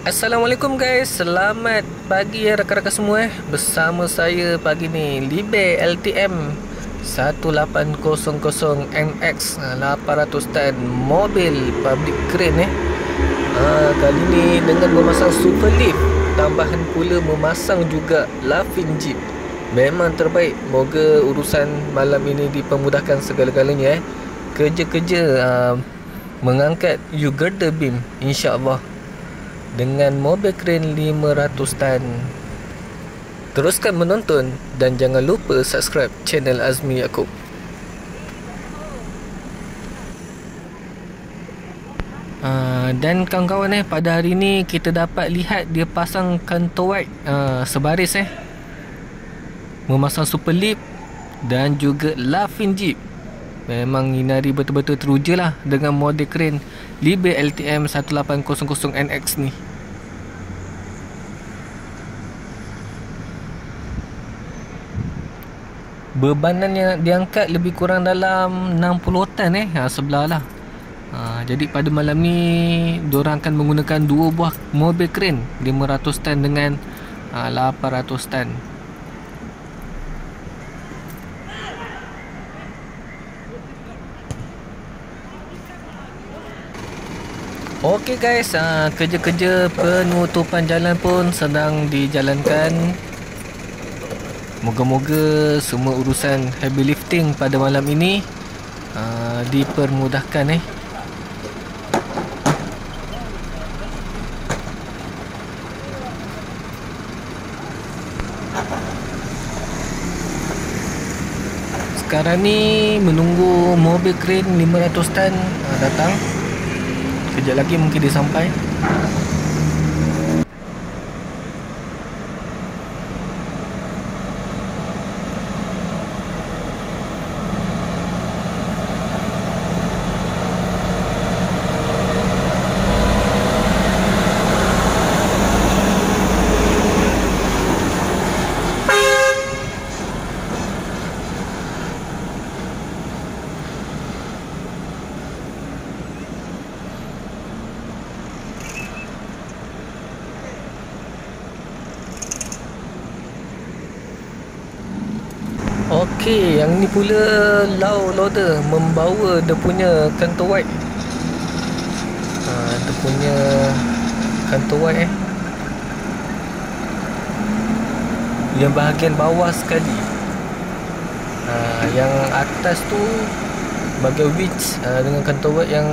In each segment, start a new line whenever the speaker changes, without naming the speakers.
Assalamualaikum guys. Selamat pagi ya rakan-rakan semua eh. Bersama saya pagi ni Libe LTM 1800MX 800 tan mobil public crane eh. Ha, Kali ni dengan memasang super lift Tambahan pula memasang juga laughing jeep. Memang terbaik. Moga urusan malam ini dipermudahkan segala-galanya eh. Kerja-kerja uh, Mengangkat you girder beam InsyaAllah dengan mobil crane 500 tan. Teruskan menonton dan jangan lupa subscribe channel Azmi Yaakob. Uh, dan kawan-kawan eh pada hari ni kita dapat lihat dia pasang kantor white uh, sebaris eh memasang super lip dan juga laughing jeep memang Inari betul-betul teruja lah dengan model crane Libre LTM 1800NX ni bebanan yang diangkat lebih kurang dalam 60 tan eh. Ha, sebelah lah. Ha, jadi pada malam ni diorang akan menggunakan dua buah mobil crane 500 tan dengan ha, 800 tan Okey guys, uh, kerja-kerja penutupan jalan pun sedang dijalankan. Moga-moga semua urusan heavy lifting pada malam ini uh, dipermudahkan eh. Sekarang ni menunggu mobil crane 500 tan uh, datang. Sekejap lagi mungkin dia sampai Okey, yang ni pula low loader membawa dia punya kantor white. Ha, dia punya kantor white eh. Yang bahagian bawah sekali. Ha, yang atas tu bahagian winch ha, dengan kantor white yang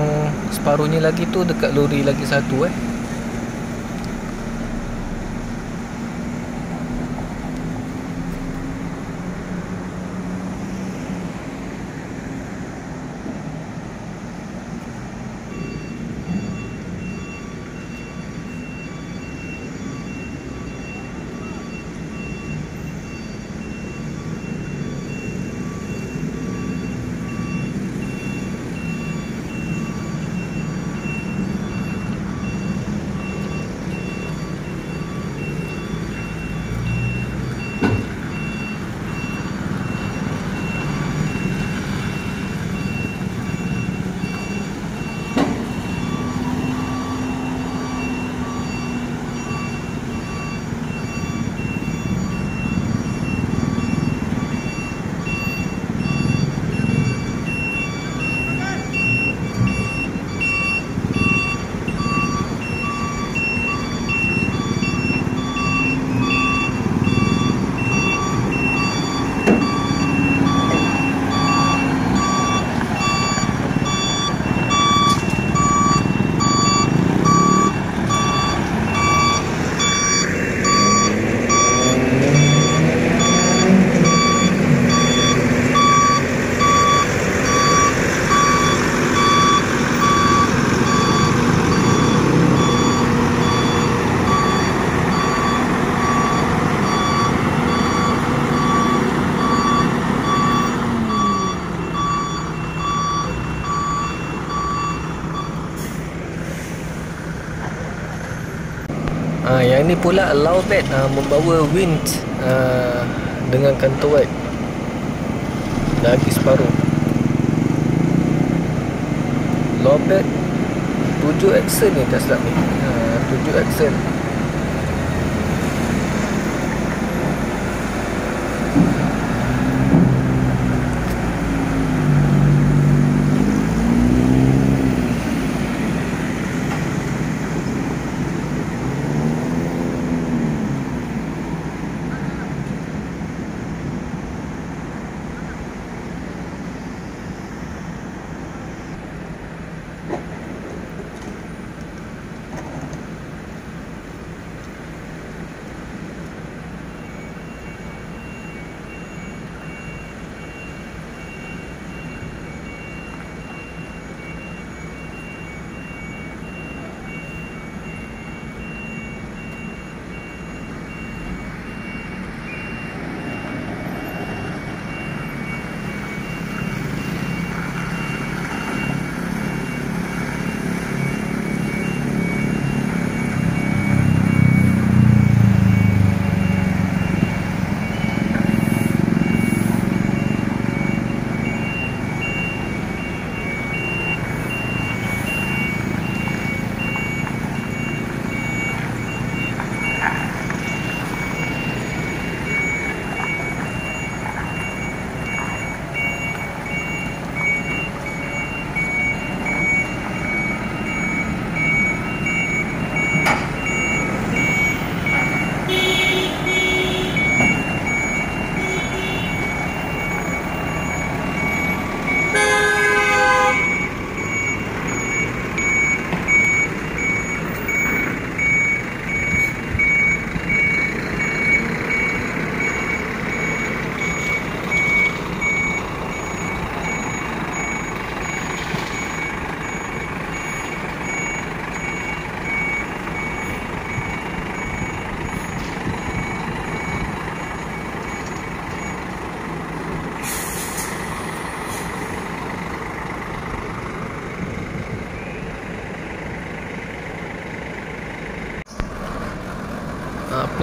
separuhnya lagi tu dekat lori lagi satu eh. Ha, yang ni pula low bed ha, membawa wind ha, dengan kantor white lagi separuh. Low bed 7 axle ni tak silap ni ha, tujuh Axel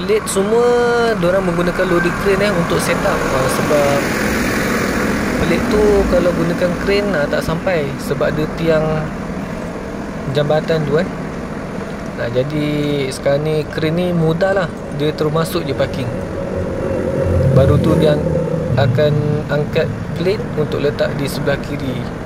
pelit semua. Orang menggunakan loading crane eh untuk set up. Ha, sebab pelit tu kalau gunakan crane ha, tak sampai sebab ada tiang jambatan tu kan ha, jadi sekarang ni crane ni mudah lah. Dia termasuk je parking. Baru tu dia akan angkat plate untuk letak di sebelah kiri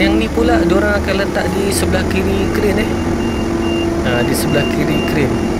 yang ni pula diorang akan letak di sebelah kiri kren eh? Ha, di sebelah kiri kren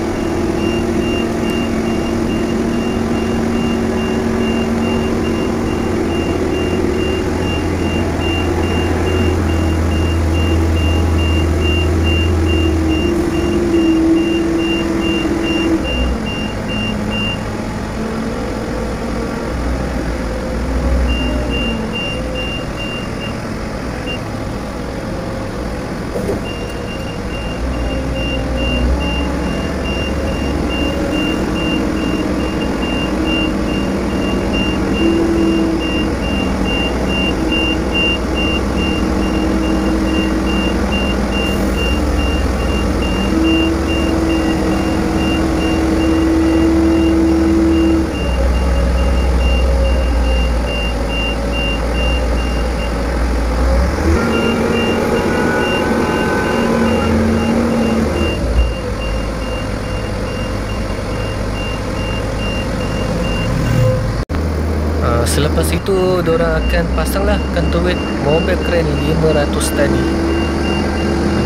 Selepas itu Diorang akan pasang lah Counterweight Mobil crane 500 ton ni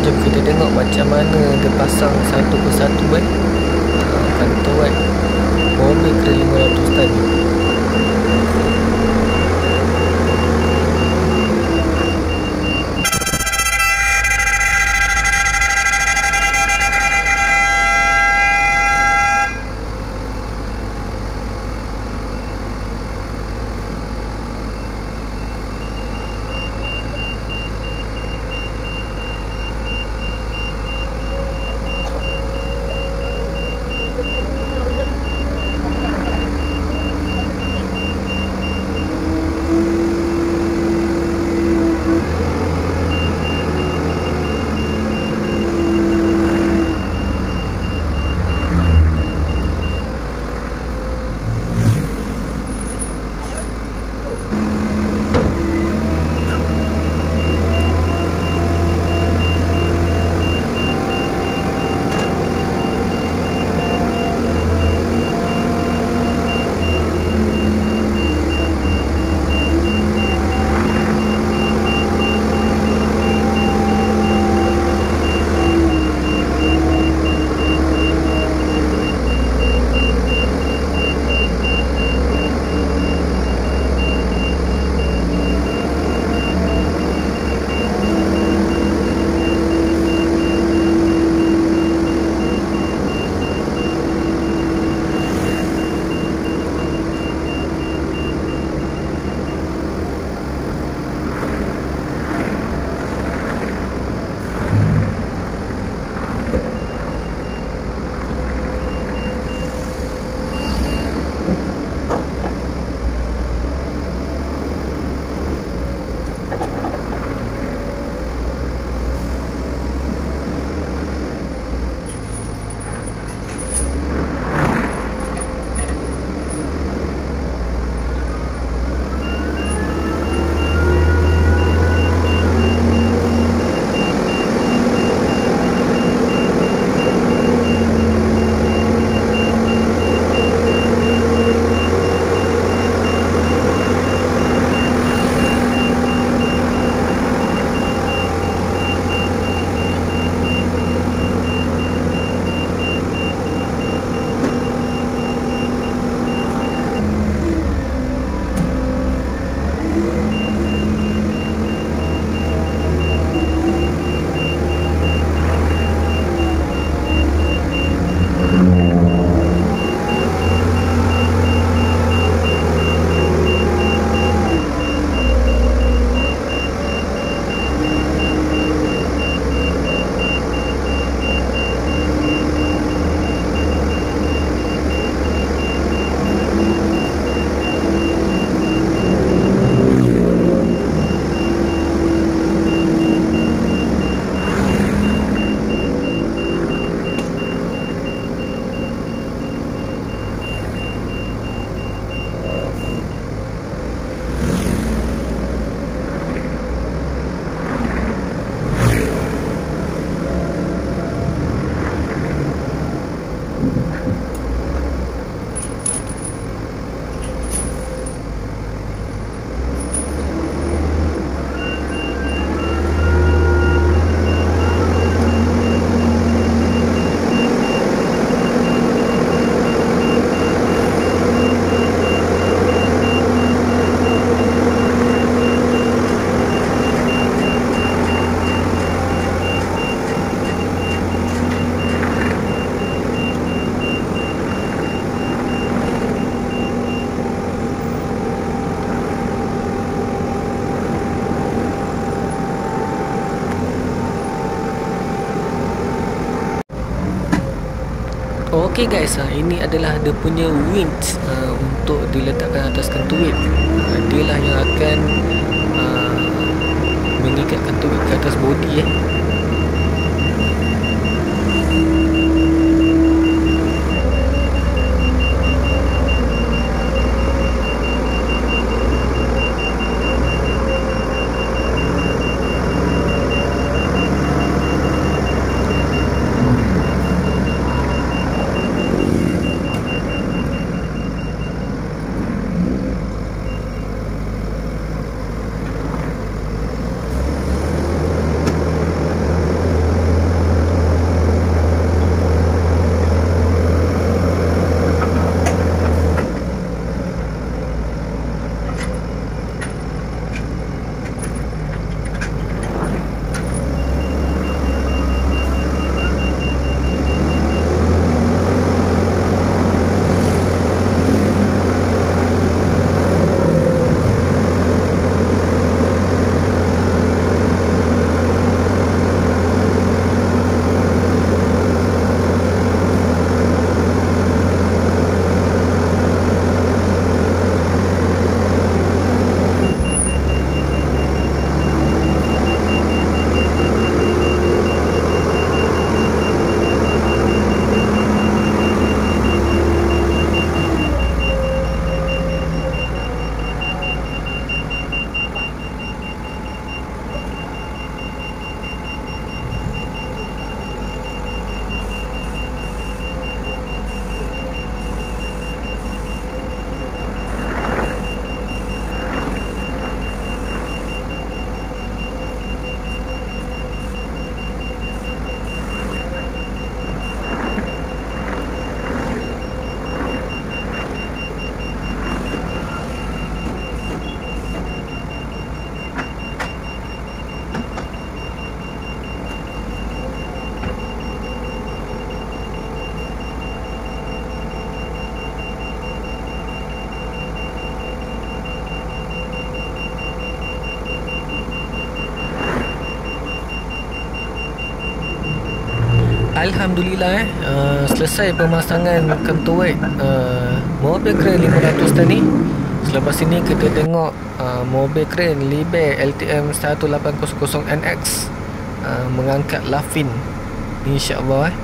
Jom kita tengok Macam mana dia pasang Satu persatu eh. Counterweight Mobil crane 500 ton Okey guys, uh, ini adalah dia punya winch uh, untuk diletakkan atas kentuit. Uh, dia lah yang akan uh, mengikat kentuit ke atas bodi eh. Alhamdulillah eh uh, selesai pemasangan kentuit uh, mobil crane 500 tadi. Selepas ini kita tengok uh, mobil crane Liebherr LTM 1800NX uh, mengangkat lafin. Insya-Allah eh.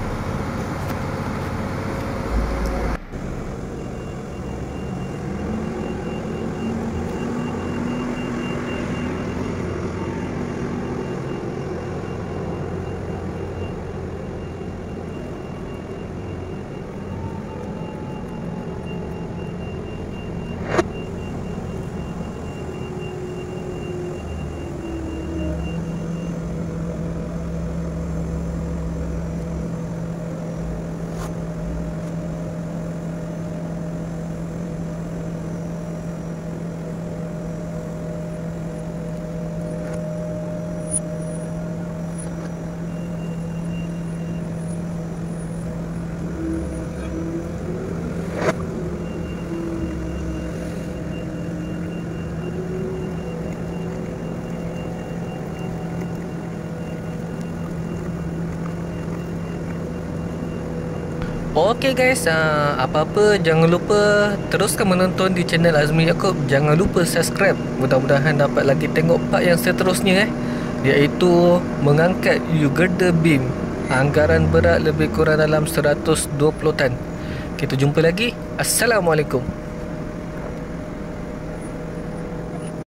Okey guys, uh, apa-apa jangan lupa teruskan menonton di channel Azmi Yaakob. Jangan lupa subscribe. Mudah-mudahan dapat lagi tengok part yang seterusnya eh. Iaitu mengangkat U-girder beam. Anggaran berat lebih kurang dalam 120 tan. Kita jumpa lagi. Assalamualaikum.